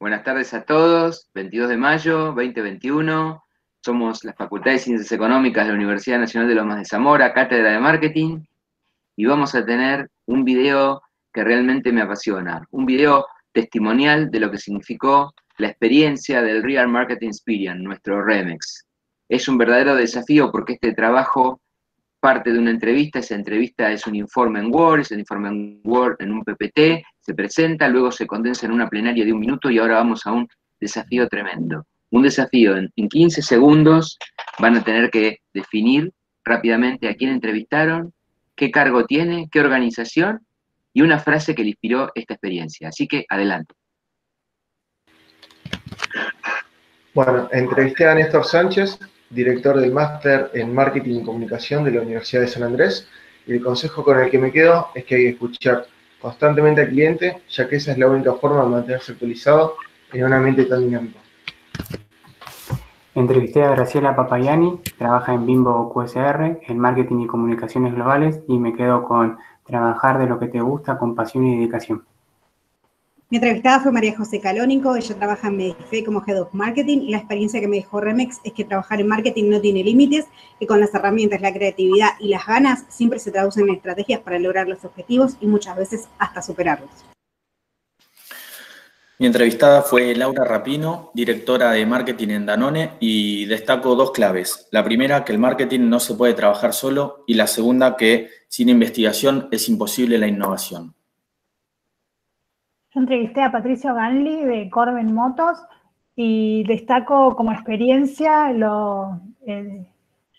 Buenas tardes a todos, 22 de mayo 2021. Somos la Facultad de Ciencias Económicas de la Universidad Nacional de Lomas de Zamora, Cátedra de Marketing, y vamos a tener un video que realmente me apasiona, un video testimonial de lo que significó la experiencia del Real Marketing Experience, nuestro REMEX. Es un verdadero desafío porque este trabajo parte de una entrevista, esa entrevista es un informe en Word, es un informe en Word en un PPT, se presenta, luego se condensa en una plenaria de un minuto y ahora vamos a un desafío tremendo. Un desafío en, 15 segundos van a tener que definir rápidamente a quién entrevistaron, qué cargo tiene, qué organización y una frase que le inspiró esta experiencia. Así que adelante. Bueno, entrevisté a Néstor Sánchez, director del máster en Marketing y Comunicación de la Universidad de San Andrés, y el consejo con el que me quedo es que hay que escuchar constantemente al cliente, ya que esa es la única forma de mantenerse actualizado en un ambiente tan dinámico. Entrevisté a Graciela Papayani, trabaja en Bimbo QSR, en Marketing y Comunicaciones Globales, y me quedo con trabajar de lo que te gusta con pasión y dedicación. Mi entrevistada fue María José Calónico, ella trabaja en Medife como Head of Marketing y la experiencia que me dejó Remex es que trabajar en marketing no tiene límites, que con las herramientas, la creatividad y las ganas siempre se traducen en estrategias para lograr los objetivos y muchas veces hasta superarlos. Mi entrevistada fue Laura Rapino, directora de marketing en Danone, y destaco dos claves. La primera, que el marketing no se puede trabajar solo, y la segunda, que sin investigación es imposible la innovación. Yo entrevisté a Patricio Ganli de Corben Motos y destaco como experiencia lo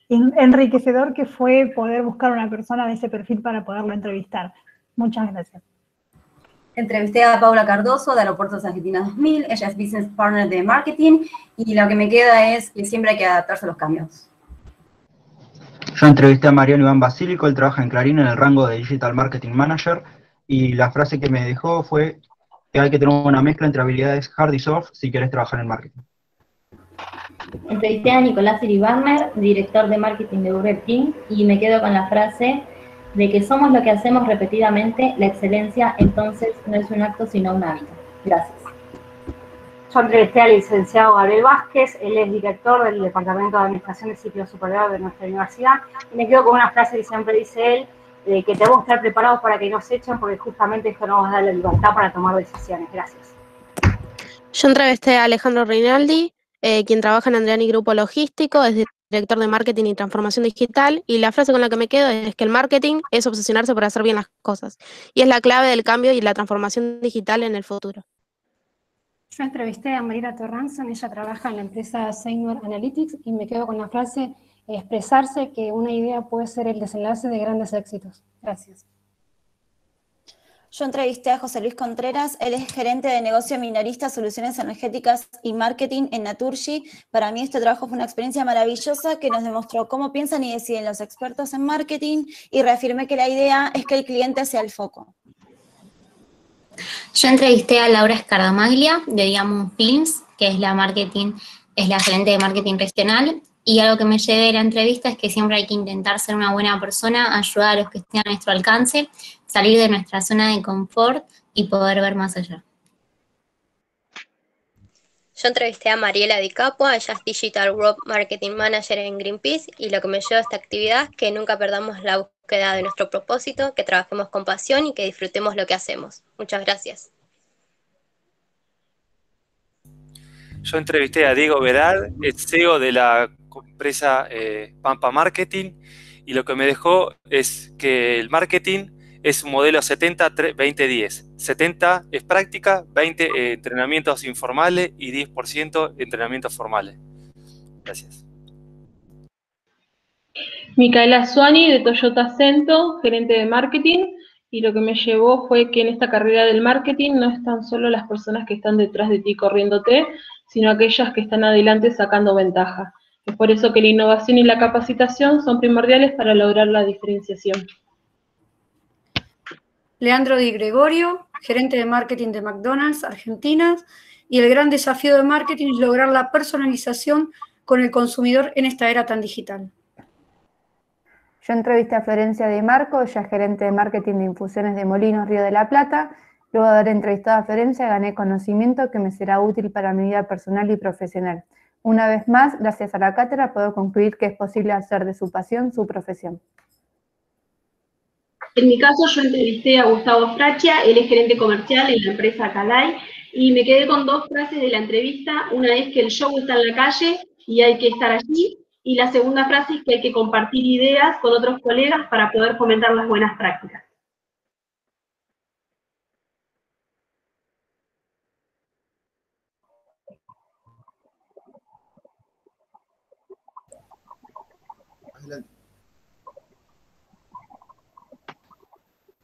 enriquecedor que fue poder buscar una persona de ese perfil para poderlo entrevistar. Muchas gracias. Entrevisté a Paula Cardoso de Aeropuertos Argentina 2000, ella es Business Partner de Marketing y lo que me queda es que siempre hay que adaptarse a los cambios. Yo entrevisté a Mariano Iván Basílico, él trabaja en Clarín en el rango de Digital Marketing Manager y la frase que me dejó fue que hay que tener una mezcla entre habilidades hard y soft si quieres trabajar en marketing. Entrevisté a Nicolás Iribarmer, director de marketing de Burger King, y me quedo con la frase de que somos lo que hacemos repetidamente, la excelencia entonces no es un acto sino un hábito. Gracias. Yo entrevisté al licenciado Gabriel Vázquez, él es director del Departamento de Administración de Ciclo Superior de nuestra universidad, y me quedo con una frase que siempre dice él, que debemos que estar preparados para que nos echen, porque justamente esto nos va a dar la libertad para tomar decisiones. Gracias. Yo entrevisté a Alejandro Reinaldi, eh, quien trabaja en Andreani Grupo Logístico, es director de marketing y transformación digital, y la frase con la que me quedo es que el marketing es obsesionarse por hacer bien las cosas, y es la clave del cambio y la transformación digital en el futuro. Yo entrevisté a Marina Torranson, ella trabaja en la empresa Seymour Analytics, y me quedo con la frase expresarse que una idea puede ser el desenlace de grandes éxitos. Gracias. Yo entrevisté a José Luis Contreras, él es gerente de negocio minorista, soluciones energéticas y marketing en Naturgy. Para mí este trabajo fue una experiencia maravillosa que nos demostró cómo piensan y deciden los expertos en marketing y reafirmé que la idea es que el cliente sea el foco. Yo entrevisté a Laura Escardamaglia de Diamond Films, que es la marketing, es la gerente de marketing regional, y algo que me llevé de la entrevista es que siempre hay que intentar ser una buena persona, ayudar a los que estén a nuestro alcance, salir de nuestra zona de confort y poder ver más allá. Yo entrevisté a Mariela Di Capua, ella es Digital World Marketing Manager en Greenpeace y lo que me lleva a esta actividad es que nunca perdamos la búsqueda de nuestro propósito, que trabajemos con pasión y que disfrutemos lo que hacemos. Muchas gracias. Yo entrevisté a Diego Vedal, el CEO de la empresa eh, Pampa Marketing y lo que me dejó es que el marketing es un modelo 70-20-10. 70 es práctica, 20 eh, entrenamientos informales y 10% entrenamientos formales. Gracias. Micaela Suani de Toyota Cento, gerente de marketing, y lo que me llevó fue que en esta carrera del marketing no están solo las personas que están detrás de ti corriéndote, sino aquellas que están adelante sacando ventaja. Es por eso que la innovación y la capacitación son primordiales para lograr la diferenciación. Leandro Di Gregorio, gerente de marketing de McDonald's Argentina, y el gran desafío de marketing es lograr la personalización con el consumidor en esta era tan digital. Yo entrevisté a Florencia de Marco, ella es gerente de marketing de infusiones de Molinos Río de la Plata, Luego de haber entrevistado a Florencia, gané conocimiento que me será útil para mi vida personal y profesional. Una vez más, gracias a la cátedra, puedo concluir que es posible hacer de su pasión su profesión. En mi caso, yo entrevisté a Gustavo Frachia, él es gerente comercial en la empresa Calai, y me quedé con dos frases de la entrevista. Una es que el show está en la calle y hay que estar allí, y la segunda frase es que hay que compartir ideas con otros colegas para poder fomentar las buenas prácticas.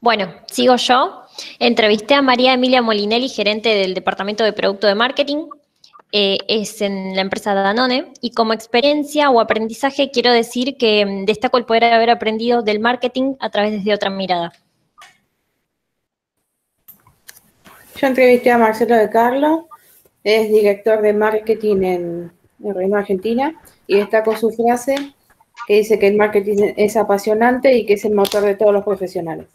Bueno, sigo yo. Entrevisté a María Emilia Molinelli, gerente del Departamento de Producto de Marketing. Eh, es en la empresa Danone. Y como experiencia o aprendizaje, quiero decir que mm, destaco el poder haber aprendido del marketing a través de otra mirada. Yo entrevisté a Marcelo de Carlo, es director de marketing en, en Reino Argentina, y destaco su frase que dice que el marketing es apasionante y que es el motor de todos los profesionales.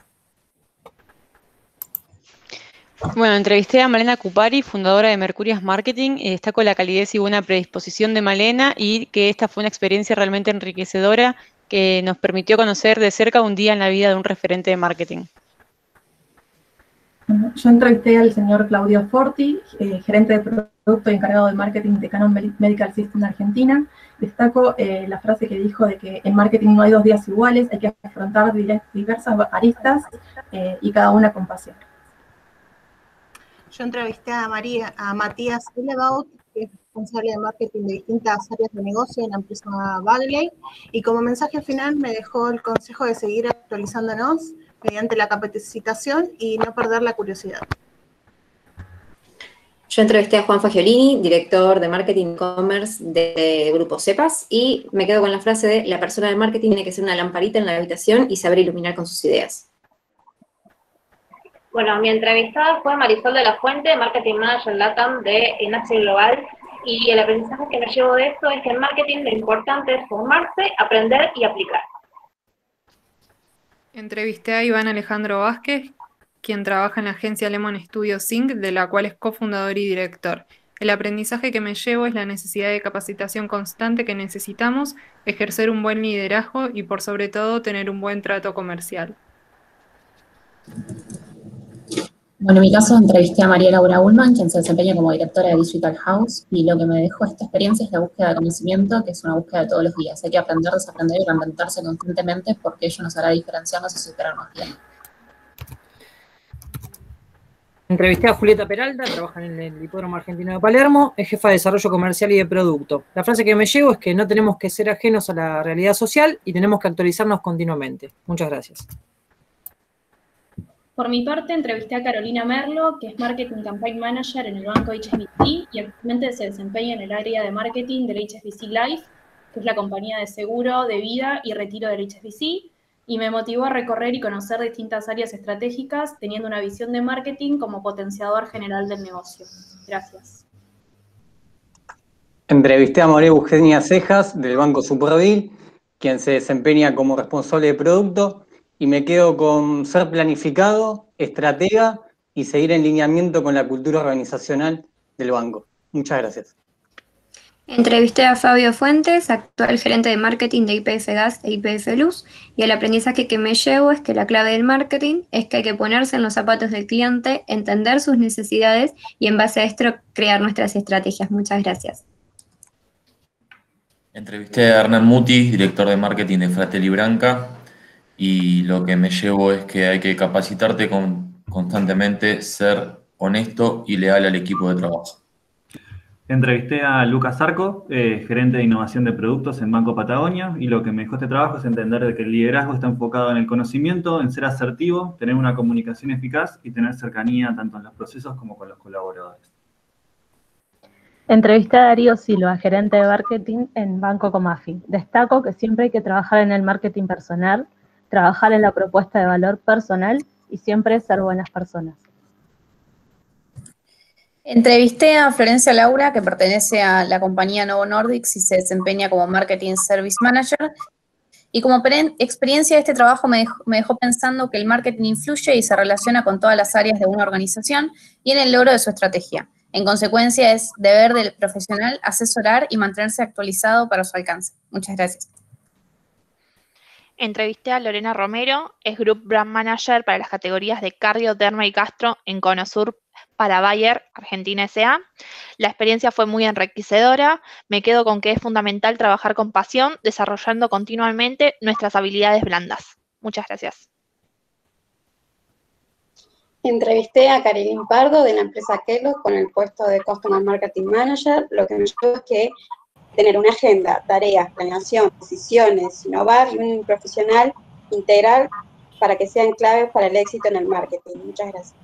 Bueno, entrevisté a Malena Cupari, fundadora de Mercurias Marketing, y destaco la calidez y buena predisposición de Malena y que esta fue una experiencia realmente enriquecedora que nos permitió conocer de cerca un día en la vida de un referente de marketing. Yo entrevisté al señor Claudio Forti, eh, gerente de producto y encargado de marketing de Canon Medical System Argentina. Destaco eh, la frase que dijo de que en marketing no hay dos días iguales, hay que afrontar diversas aristas eh, y cada una con pasión. Yo entrevisté a María, a Matías Elevaut, que es responsable de marketing de distintas áreas de negocio en la empresa Bagley, y como mensaje final me dejó el consejo de seguir actualizándonos mediante la capacitación y no perder la curiosidad. Yo entrevisté a Juan Fagiolini, director de marketing e-commerce de Grupo CEPAS, y me quedo con la frase de la persona de marketing tiene que ser una lamparita en la habitación y saber iluminar con sus ideas. Bueno, mi entrevistada fue Marisol de la Fuente, Marketing Manager LATAM de Inaxi Global, y el aprendizaje que me llevo de esto es que en marketing lo importante es formarse, aprender y aplicar. Entrevisté a Iván Alejandro Vázquez, quien trabaja en la agencia Lemon Studio Sync, de la cual es cofundador y director. El aprendizaje que me llevo es la necesidad de capacitación constante que necesitamos, ejercer un buen liderazgo y por sobre todo tener un buen trato comercial. Bueno, en mi caso entrevisté a María Laura Ullman, quien se desempeña como directora de Digital House, y lo que me dejó esta experiencia es la búsqueda de conocimiento, que es una búsqueda de todos los días. Hay que aprender, desaprender y reinventarse constantemente porque ello nos hará diferenciarnos y superarnos bien. Entrevisté a Julieta Peralta, trabaja en el Hipódromo Argentino de Palermo, es jefa de desarrollo comercial y de producto. La frase que me llevo es que no tenemos que ser ajenos a la realidad social y tenemos que actualizarnos continuamente. Muchas gracias. Por mi parte, entrevisté a Carolina Merlo, que es Marketing Campaign Manager en el banco HSBC y actualmente se desempeña en el área de marketing del HSBC Life, que es la compañía de seguro de vida y retiro del HSBC, y me motivó a recorrer y conocer distintas áreas estratégicas, teniendo una visión de marketing como potenciador general del negocio. Gracias. Entrevisté a María Eugenia Cejas, del Banco Superville, quien se desempeña como responsable de producto y me quedo con ser planificado, estratega y seguir en lineamiento con la cultura organizacional del banco. Muchas gracias. Entrevisté a Fabio Fuentes, actual gerente de marketing de IPF Gas e IPF Luz, y el aprendizaje que me llevo es que la clave del marketing es que hay que ponerse en los zapatos del cliente, entender sus necesidades y en base a esto crear nuestras estrategias. Muchas gracias. Entrevisté a Hernán Muti, director de marketing de Fratelli Branca, y lo que me llevo es que hay que capacitarte constantemente, ser honesto y leal al equipo de trabajo. Entrevisté a Lucas Arco, eh, gerente de innovación de productos en Banco Patagonia, y lo que me dejó este trabajo es entender que el liderazgo está enfocado en el conocimiento, en ser asertivo, tener una comunicación eficaz y tener cercanía tanto en los procesos como con los colaboradores. Entrevisté a Darío Silva, gerente de marketing en Banco Comafi. Destaco que siempre hay que trabajar en el marketing personal, trabajar en la propuesta de valor personal y siempre ser buenas personas. Entrevisté a Florencia Laura, que pertenece a la compañía Novo Nordics y se desempeña como Marketing Service Manager. Y como experiencia de este trabajo me dejó, me dejó pensando que el marketing influye y se relaciona con todas las áreas de una organización y en el logro de su estrategia. En consecuencia, es deber del profesional asesorar y mantenerse actualizado para su alcance. Muchas gracias. Entrevisté a Lorena Romero, es Group Brand Manager para las categorías de cardio, derma y gastro en Conosur para Bayer Argentina S.A. La experiencia fue muy enriquecedora. Me quedo con que es fundamental trabajar con pasión, desarrollando continuamente nuestras habilidades blandas. Muchas gracias. Entrevisté a Carilín Pardo de la empresa Kelo con el puesto de Customer Marketing Manager. Lo que me llevó es que tener una agenda, tareas, planeación, decisiones, innovar y un profesional integral para que sean claves para el éxito en el marketing. Muchas gracias.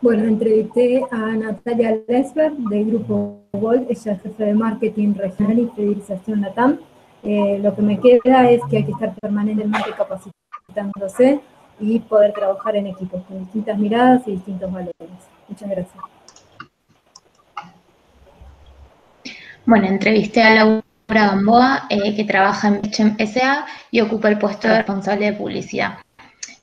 Bueno, entrevisté a Natalia Lesber del grupo Gold, ella es jefe de marketing regional y fidelización LATAM. Eh, lo que me queda es que hay que estar permanentemente capacitándose y poder trabajar en equipos con distintas miradas y distintos valores. Muchas gracias. Bueno, entrevisté a Laura Gamboa, eh, que trabaja en Bechem SA y ocupa el puesto de responsable de publicidad.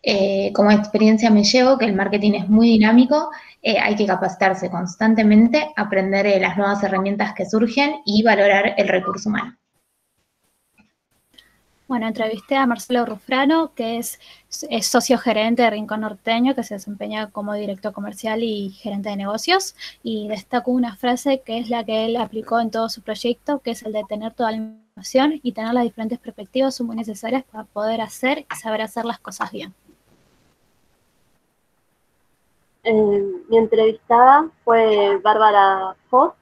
Eh, como experiencia me llevo que el marketing es muy dinámico, eh, hay que capacitarse constantemente, aprender de las nuevas herramientas que surgen y valorar el recurso humano. Bueno, entrevisté a Marcelo Rufrano, que es, socio gerente de Rincón Norteño, que se desempeña como director comercial y gerente de negocios, y destaco una frase que es la que él aplicó en todo su proyecto, que es el de tener toda la información y tener las diferentes perspectivas son muy necesarias para poder hacer y saber hacer las cosas bien. Eh, mi entrevistada fue Bárbara Foss,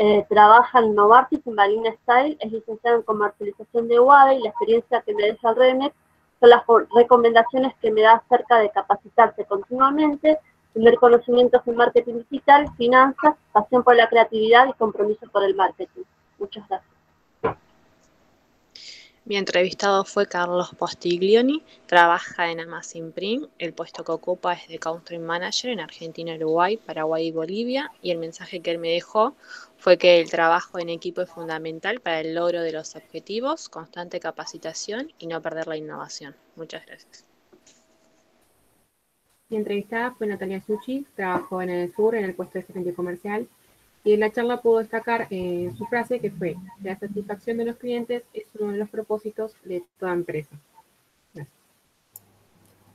eh, trabaja en Novartis, en Balina Style, es licenciada en comercialización de UADE y la experiencia que me deja el son las recomendaciones que me da acerca de capacitarse continuamente, tener conocimientos en marketing digital, finanzas, pasión por la creatividad y compromiso por el marketing. Muchas gracias. Mi entrevistado fue Carlos Postiglioni, trabaja en Amazon Print, el puesto que ocupa es de Country Manager en Argentina, Uruguay, Paraguay y Bolivia, y el mensaje que él me dejó fue que el trabajo en equipo es fundamental para el logro de los objetivos, constante capacitación y no perder la innovación. Muchas gracias. Mi entrevistada fue Natalia Suchi, trabajó en el sur en el puesto de gerente comercial y en la charla pudo destacar eh, su frase que fue, la satisfacción de los clientes es uno de los propósitos de toda empresa.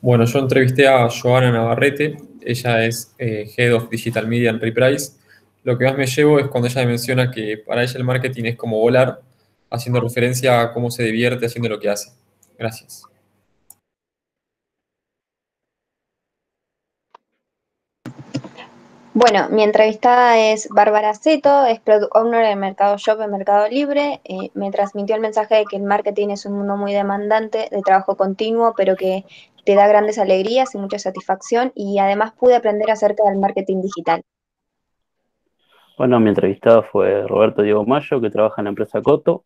Bueno, yo entrevisté a Joana Navarrete, ella es eh, Head of Digital Media en Reprise. Lo que más me llevo es cuando ella menciona que para ella el marketing es como volar, haciendo referencia a cómo se divierte haciendo lo que hace. Gracias. Bueno, mi entrevistada es Bárbara Zeto, es Product Owner de Mercado Shop en Mercado Libre. Eh, me transmitió el mensaje de que el marketing es un mundo muy demandante, de trabajo continuo, pero que te da grandes alegrías y mucha satisfacción. Y además pude aprender acerca del marketing digital. Bueno, mi entrevistado fue Roberto Diego Mayo, que trabaja en la empresa Coto,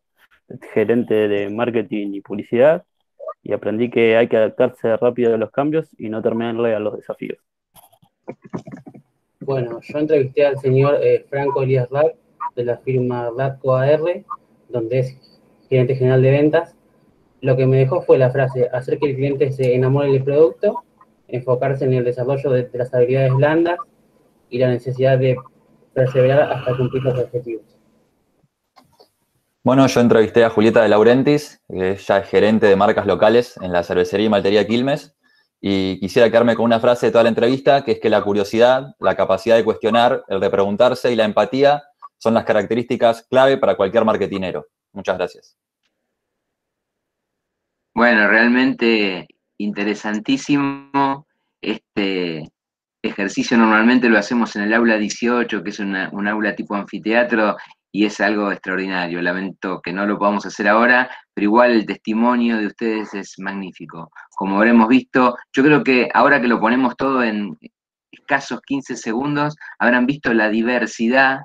gerente de marketing y publicidad. Y aprendí que hay que adaptarse rápido a los cambios y no temerle a los desafíos. Bueno, yo entrevisté al señor eh, Franco Elías Lab de la firma Latco AR, donde es gerente general de ventas. Lo que me dejó fue la frase, hacer que el cliente se enamore del producto, enfocarse en el desarrollo de, las habilidades blandas y la necesidad de perseverar hasta cumplir los objetivos. Bueno, yo entrevisté a Julieta de Laurentis, que ella es gerente de marcas locales en la cervecería y maltería Quilmes, y quisiera quedarme con una frase de toda la entrevista, que es que la curiosidad, la capacidad de cuestionar, el de preguntarse y la empatía son las características clave para cualquier marketinero. Muchas gracias. Bueno, realmente interesantísimo. Ejercicio normalmente lo hacemos en el aula 18, que es un aula tipo anfiteatro, y es algo extraordinario. Lamento que no lo podamos hacer ahora, pero igual el testimonio de ustedes es magnífico. Como habremos visto, yo creo que ahora que lo ponemos todo en escasos 15 segundos, habrán visto la diversidad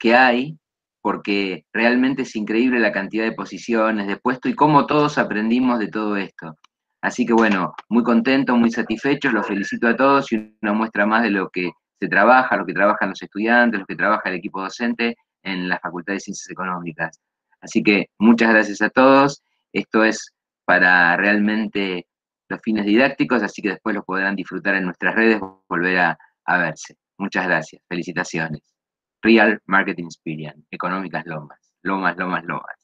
que hay, porque realmente es increíble la cantidad de posiciones, de puestos y cómo todos aprendimos de todo esto. Así que bueno, muy contento, muy satisfechos, los felicito a todos y una muestra más de lo que se trabaja, lo que trabajan los estudiantes, lo que trabaja el equipo docente en la Facultad de Ciencias Económicas. Así que muchas gracias a todos. Esto es para realmente los fines didácticos, así que después lo podrán disfrutar en nuestras redes, volver a, a verse. Muchas gracias, felicitaciones. Real Marketing Experience, Económicas Lomas, Lomas, Lomas, Lomas.